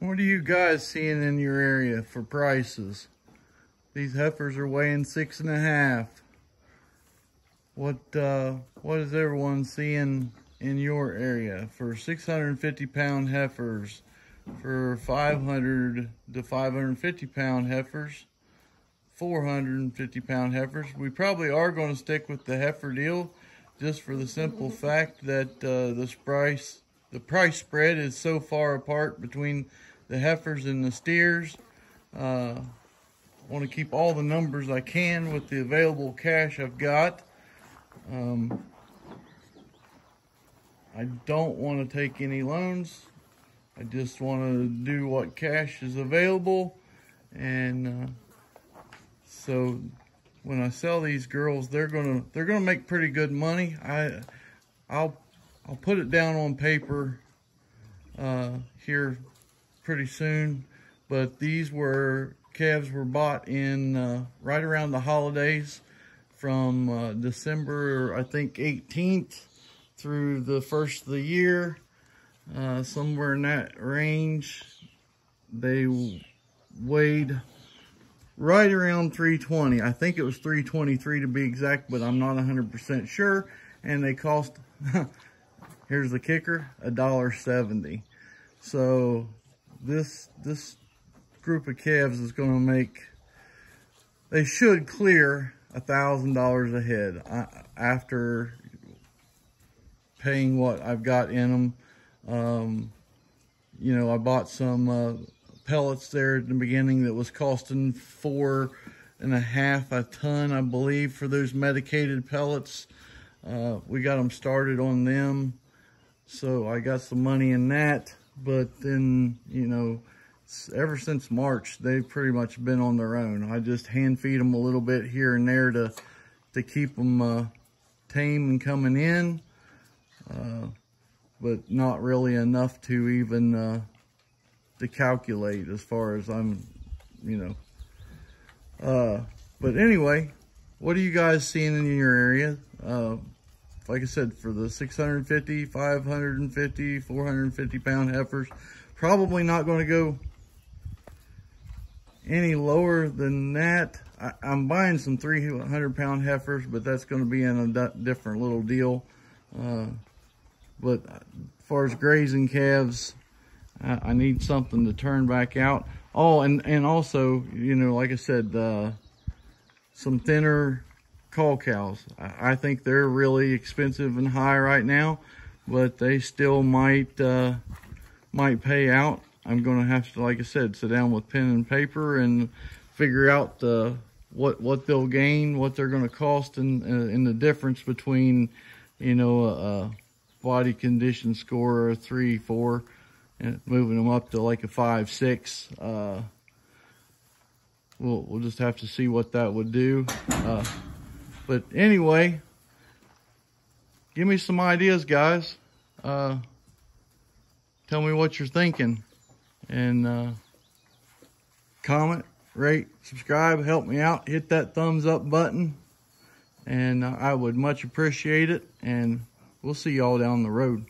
What are you guys seeing in your area for prices? These heifers are weighing six and a half. What uh, what is everyone seeing in your area for 650 pound heifers, for 500 to 550 pound heifers, 450 pound heifers? We probably are going to stick with the heifer deal, just for the simple fact that uh, this price the price spread is so far apart between the heifers and the steers. Uh, want to keep all the numbers I can with the available cash I've got. Um, I don't want to take any loans. I just want to do what cash is available. And uh, so when I sell these girls, they're gonna they're gonna make pretty good money. I I'll I'll put it down on paper uh, here pretty soon. But these were, calves were bought in uh, right around the holidays from uh, December, I think 18th through the first of the year. Uh, somewhere in that range. They weighed right around 320. I think it was 323 to be exact, but I'm not 100% sure. And they cost, here's the kicker, a dollar seventy. So this this group of calves is going to make, they should clear a thousand dollars a head after paying what I've got in them. Um, you know, I bought some uh, pellets there at the beginning that was costing four and a half a ton, I believe, for those medicated pellets. Uh, we got them started on them. So I got some money in that but then, you know, ever since March, they've pretty much been on their own. I just hand feed them a little bit here and there to, to keep them uh, tame and coming in, uh, but not really enough to even uh, to calculate as far as I'm, you know. Uh, but anyway, what are you guys seeing in your area? Like I said, for the 650, 550, 450 pound heifers, probably not going to go any lower than that. I, am buying some 300 pound heifers, but that's going to be in a different little deal. Uh, but as far as grazing calves, I, I, need something to turn back out. Oh, and, and also, you know, like I said, uh, some thinner cull cows. I think they're really expensive and high right now, but they still might uh, might pay out. I'm going to have to, like I said, sit down with pen and paper and figure out uh, what what they'll gain, what they're going to cost, and in, the difference between, you know, a, a body condition score of three, four, and moving them up to like a five, six. Uh, we'll we'll just have to see what that would do. Uh, but anyway, give me some ideas, guys. Uh, tell me what you're thinking. And uh, comment, rate, subscribe, help me out. Hit that thumbs up button. And uh, I would much appreciate it. And we'll see y'all down the road.